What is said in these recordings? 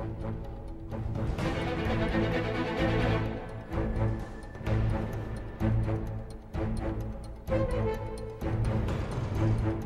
Thank you.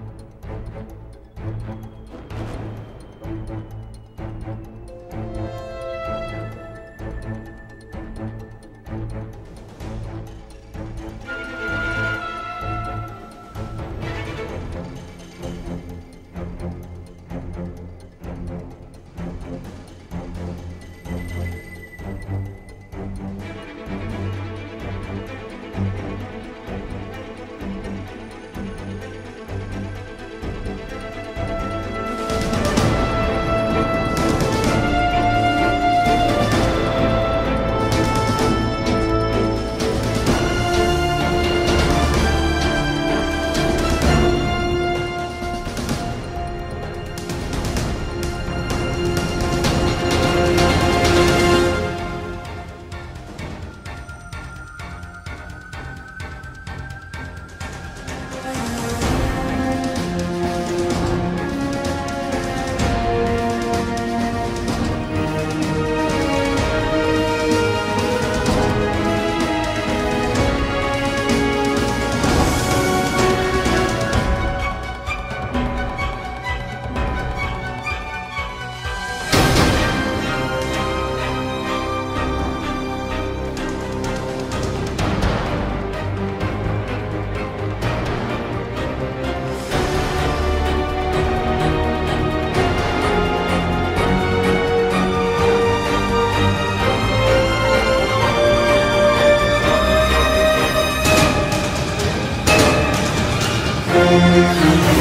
Música